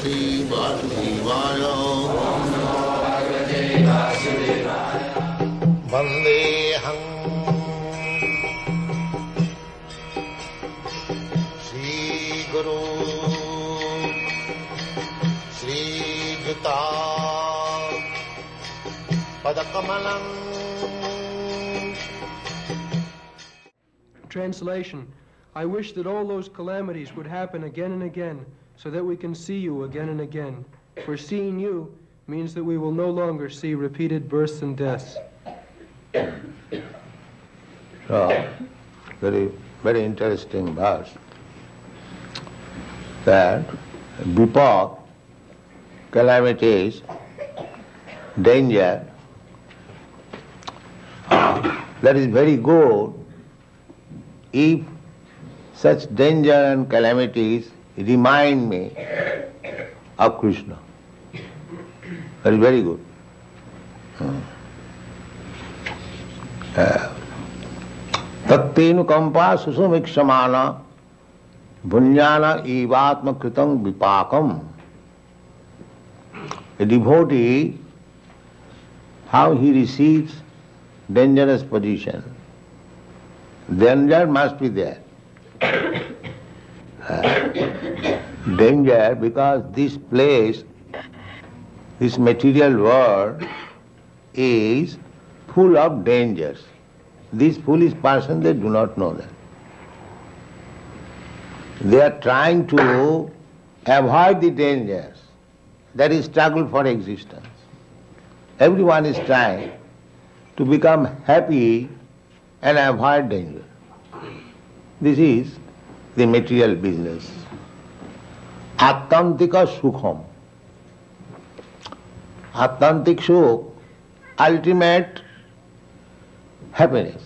भगवते वासुदेवाय वन्देऽहम् श्रीगुरु श्रीयुता पदकमलम् Translation I wish that all those calamities would happen again and again, so that we can see you again and again. For seeing you means that we will no longer see repeated births and deaths. So, very, very interesting verse. That before calamities, danger, that is very good if such danger and calamities remind me of Krishna. That is very good. तत्तेनुकंपा सुसुमीक्षमान भुंजान एवात्म कृतं विपाकम A devotee, how he receives dangerous position. Danger must be there. Danger because this place, this material world is full of dangers. These foolish persons, they do not know that. They are trying to avoid the dangers. That is struggle for existence. Everyone is trying to become happy and avoid danger. This is the material business. Attantika Sukham. Attantik Sukh, ultimate happiness.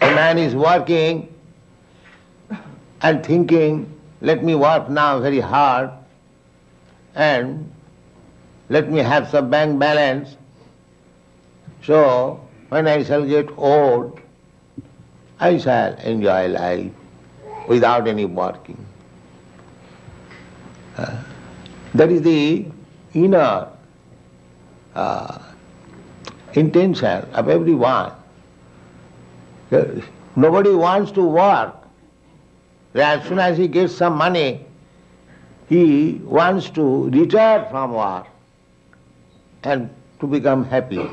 A man is working and thinking, let me work now very hard and let me have some bank balance. So when I shall get old, I shall enjoy life without any working. Uh, that is the inner uh, intention of everyone. Nobody wants to work. As soon as he gets some money, he wants to retire from work and to become happy.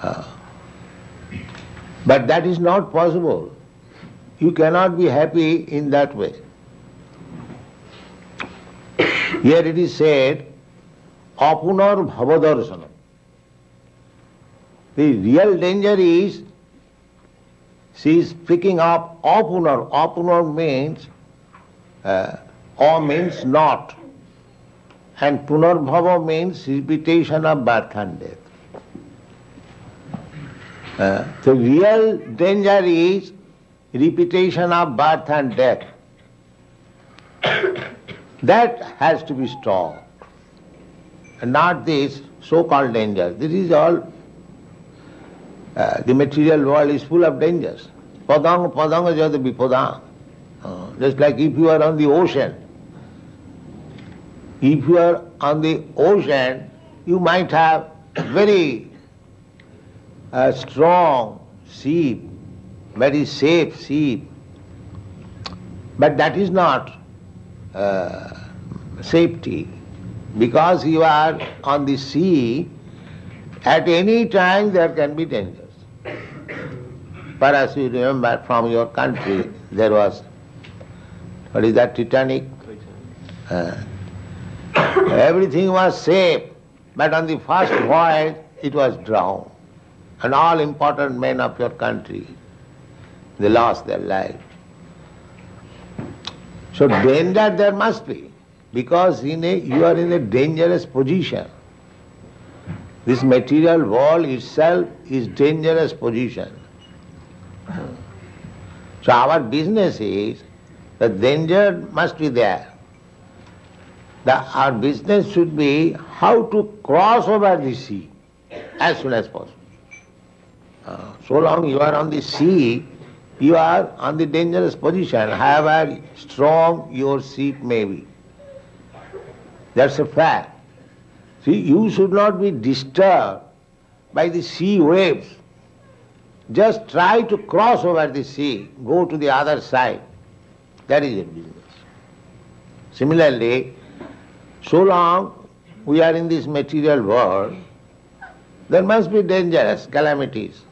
Uh, but that is not possible. You cannot be happy in that way. Here it is said, apunar bhavadarsanam. The real danger is she is picking up apunar. Apunar means, uh, a means not. And punar punarbhava means repetition of birth and death. Uh, the real danger is repetition of birth and death. That has to be stopped. And not this so-called danger. This is all, uh, the material world is full of dangers. Padang, padang jada vipadang. Uh, just like if you are on the ocean, if you are on the ocean, you might have very uh, strong ship, very safe ship, but that is not uh, safety. Because you are on the sea, at any time there can be dangers. Perhaps you remember from your country, there was, what is that, Titanic? Uh, everything was safe, but on the first voyage it was drowned. And all important men of your country, they lost their life. So danger there must be, because in a, you are in a dangerous position. This material world itself is dangerous position. So our business is, the danger must be there. The, our business should be how to cross over the sea as soon as possible. Uh, so long you are on the sea, You are on the dangerous position, however strong your ship may be. That's a fact. See, you should not be disturbed by the sea waves. Just try to cross over the sea, go to the other side. That is your business. Similarly, so long we are in this material world, there must be dangerous calamities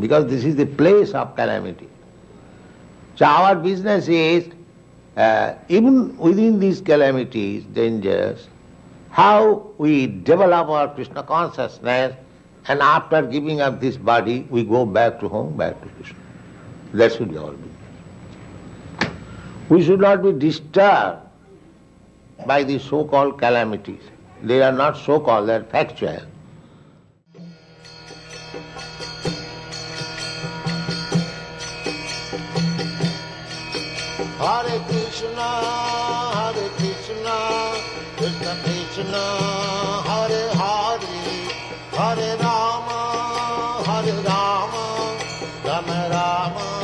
because this is the place of calamity. So our business is, uh, even within these calamities, dangers, how we develop our Krishna consciousness and after giving up this body, we go back to home, back to Krishna. That should be our business. We should not be disturbed by the so-called calamities. They are not so-called, they are factual. Hare Krishna Hare Krishna, Krishna Krishna Hare Hare, Hare Ram Hare Rama, Rama Rama.